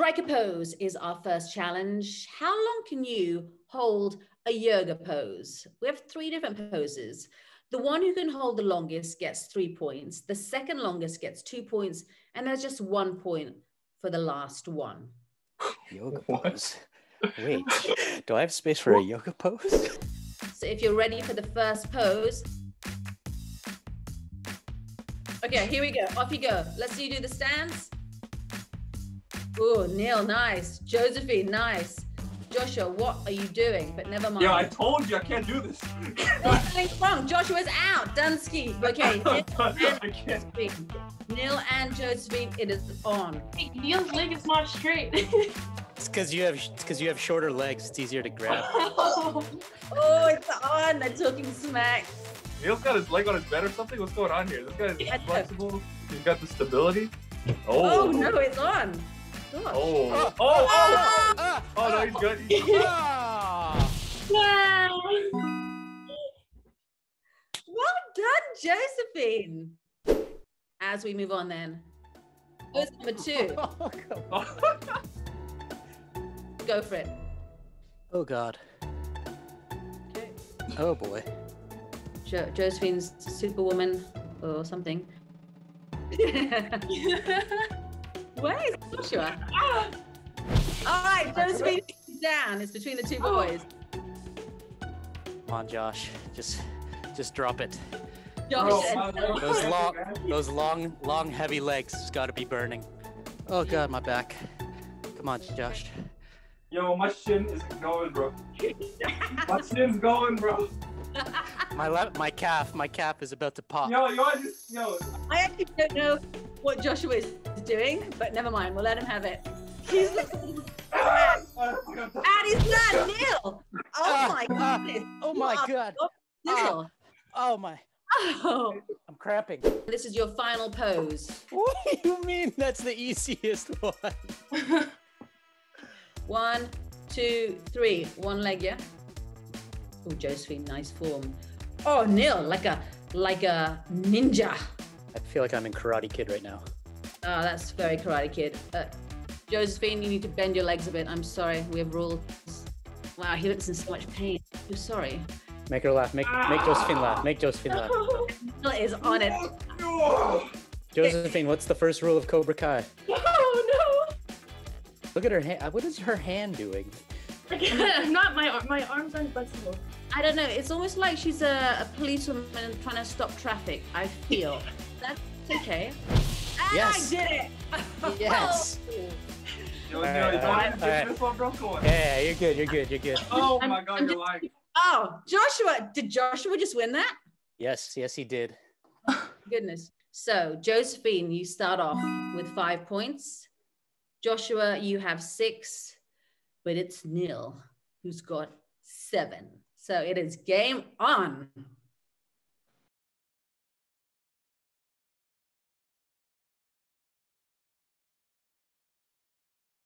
Strike a pose is our first challenge. How long can you hold a yoga pose? We have three different poses. The one who can hold the longest gets three points. The second longest gets two points. And there's just one point for the last one. Yoga pose. Wait, do I have space for a yoga pose? So if you're ready for the first pose. Okay, here we go. Off you go. Let's see you do the stands. Oh, Nyl, nice. Josephine, nice. Joshua, what are you doing? But never mind. Yeah, I told you I can't do this. Nothing's wrong. Joshua's out. Dunsky. Okay. Nyl I and can't. Josephine. Nyl and Josephine, it is on. Hey, Nyl's leg is not straight. It's because you have it's because you have shorter legs. It's easier to grab. Oh, it's on. They're talking smack. Nyl's got his leg on his bed or something. What's going on here? This guy's Yeah. flexible. He's got the stability. Oh, Oh, no, it's on. Gosh. Oh, oh, oh, Ah! oh, no, he's good. He's good. Wow. Well done, Josephine. As we move on, then. Who's number two. Oh, Oh, Go for it. Oh God. Okay. Oh boy. Jo- Josephine's Superwoman or something. Where is Joshua? Ah, All right, Josephine is down. It's between the two boys. Come on, Josh. Just just drop it. Josh Oh, and my Lord. Those long those long long heavy legs has got to be burning. Oh God, my back. Come on, Josh. Yo, my shin is going, bro. My shin's going, bro. My left, my calf, my calf is about to pop. Yo, yo, I just, yo. I actually don't know what Joshua is doing, but never mind. We'll let him have it. He's looking at he's done. Nyl. Oh Ah, my ah, goodness. Oh my God. Nyl. Oh my. Oh. I'm cramping. This is your final pose. What do you mean? That's the easiest one. One, two, three. One leg, yeah. Oh, Josephine, nice form. Oh, Nyl, like a like a ninja. I feel like I'm in Karate Kid right now. Oh, that's very Karate Kid. Uh, Josephine, you need to bend your legs a bit. I'm sorry, we have rules. Wow, he looks in so much pain. I'm sorry. Make her laugh. Make make Josephine laugh. Make Josephine laugh. Nyl is on it. Josephine, what's the first rule of Cobra Kai? oh no! Look at her hand. What is her hand doing? I'm not my ar- my arms aren't flexible. I don't know. It's almost like she's a, a policewoman trying to stop traffic. I feel that's okay. And Yes. I did it. Yes. yo, yo, Alright, you don't alright, have to alright. get this one, bro. Come on. Yeah, you're good. You're good. You're good. Oh I'm- my God, I'm you're just- lying. Oh, Joshua! Did Joshua just win that? Yes, yes, he did. Goodness. So, Josephine, you start off with five points. Joshua, you have six, but it's Nyl who's got seven. So it is game on.